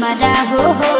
मरा हो हो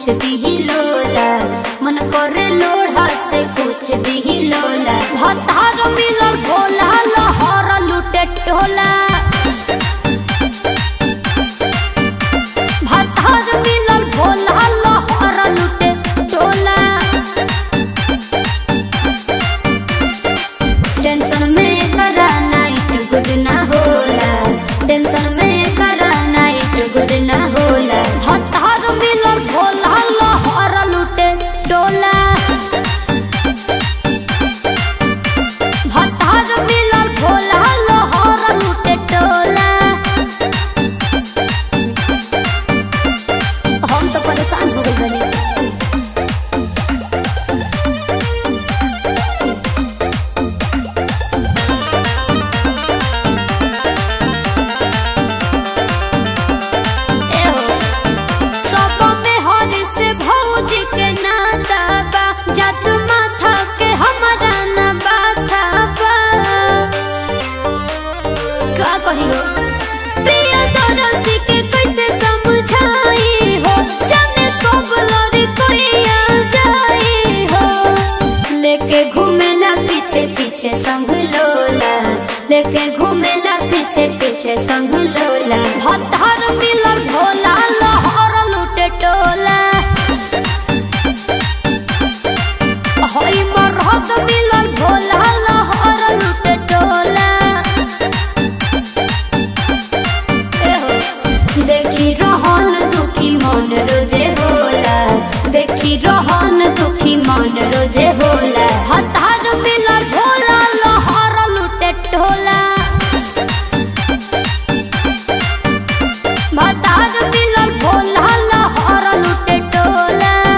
कुछ दी लोला। मन कर लोढ़ा से कुछ दी लोला। पीछे संग लोला, लेके घूमे ला पीछे पीछे संग लोला। भद्दर मिलर भोला, लहर लूटे टोला। होई मरहत मिलर